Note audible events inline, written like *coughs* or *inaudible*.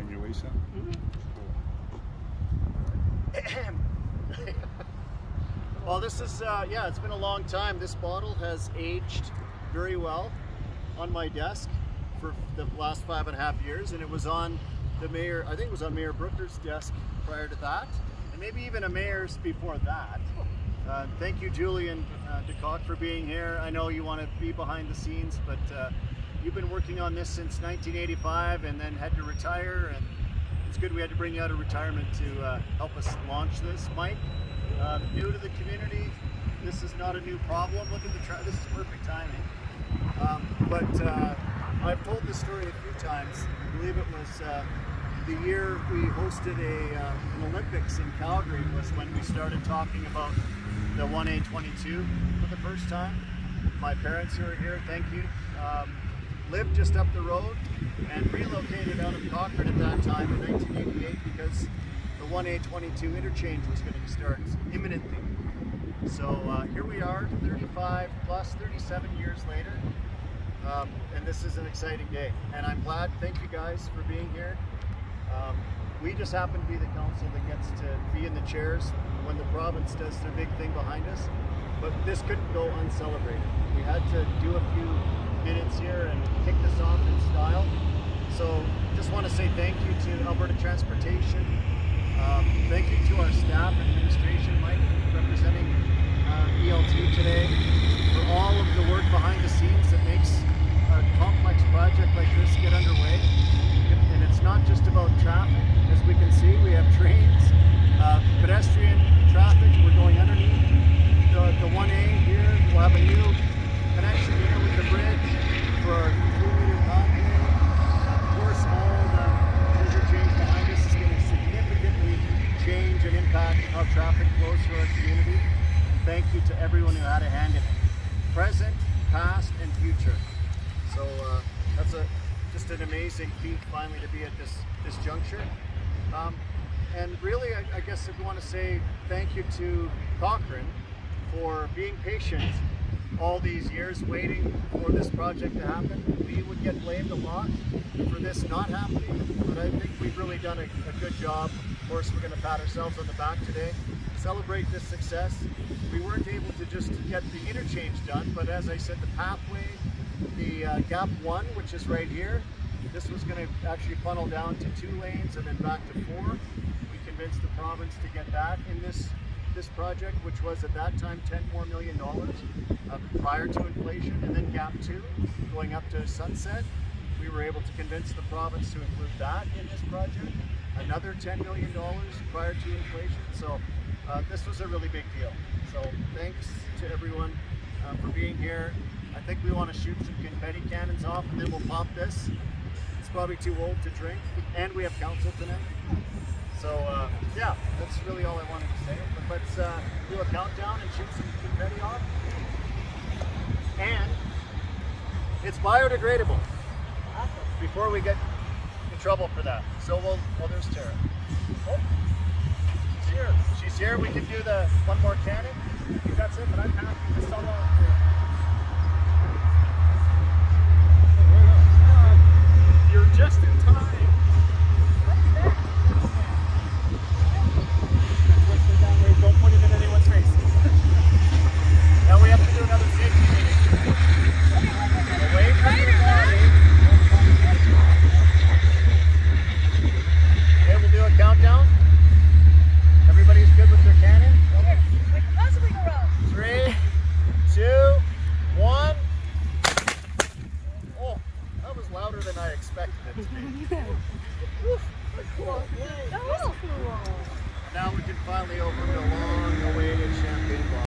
behind you, Lisa. *coughs* well, this is, uh, yeah, it's been a long time. This bottle has aged very well on my desk for the last five and a half years, and it was on the mayor, I think it was on Mayor Brooker's desk prior to that, and maybe even a mayor's before that. Uh, thank you, Julian uh, DeCock, for being here. I know you want to be behind the scenes, but uh, you've been working on this since 1985 and then had to retire, and it's good we had to bring you out of retirement to uh, help us launch this. Mike, uh, new to the community, this is not a new problem. Look at the, tra this is perfect timing. Um, but uh, I've told this story a few times. I believe it was uh, the year we hosted a, uh, an Olympics in Calgary was when we started talking about the 1A22 for the first time. My parents who are here, thank you, um, lived just up the road and relocated out of Cochrane at that time in 1988 because the 1A22 interchange was going to start imminently. So uh, here we are, 35 plus, 37 years later, um, and this is an exciting day. And I'm glad, thank you guys for being here. Um, we just happen to be the council that gets to be in the chairs when the province does their big thing behind us. But this couldn't go uncelebrated. We had to do a few minutes here and kick this off in style. So just want to say thank you to Alberta Transportation. Um, thank you to our staff and administration, Mike, representing uh, ELT today, for all of the work behind the scenes that makes a complex project like this get underway. And it's not just about traffic. As we can see, we have trains, uh, pedestrian traffic. We're going underneath the, the 1A here. We'll have a new connection here with the bridge for our three-meter convoy. Of course, all the interchange behind us is going to significantly change and impact how traffic flows through our community. And thank you to everyone who had a hand in it, present, past, and future. So uh, that's a just an amazing feat finally to be at this this juncture. Um, and really, I, I guess if we want to say thank you to Cochrane for being patient all these years waiting for this project to happen. We would get blamed a lot for this not happening, but I think we've really done a, a good job. Course, we're going to pat ourselves on the back today, celebrate this success. We weren't able to just get the interchange done, but as I said, the pathway, the uh, gap one, which is right here, this was going to actually funnel down to two lanes and then back to four. We convinced the province to get that in this this project, which was at that time 10 more million dollars uh, prior to inflation, and then gap two, going up to sunset. We were able to convince the province to include that in this project. Another 10 million dollars prior to inflation. So uh, this was a really big deal. So thanks to everyone uh, for being here. I think we want to shoot some confetti cannons off, and then we'll pop this. It's probably too old to drink, and we have council tonight. So uh, yeah, that's really all I wanted to say. But let's uh, do a countdown and shoot some confetti off. And it's biodegradable. Before we get trouble for that. So we'll, well there's Tara. Oh, she's here. She's here. We can do the one more cannon. I think that's it, but I'm happy to sell You're cool. That was cool. Now we can finally open the long-awaited champagne bottle.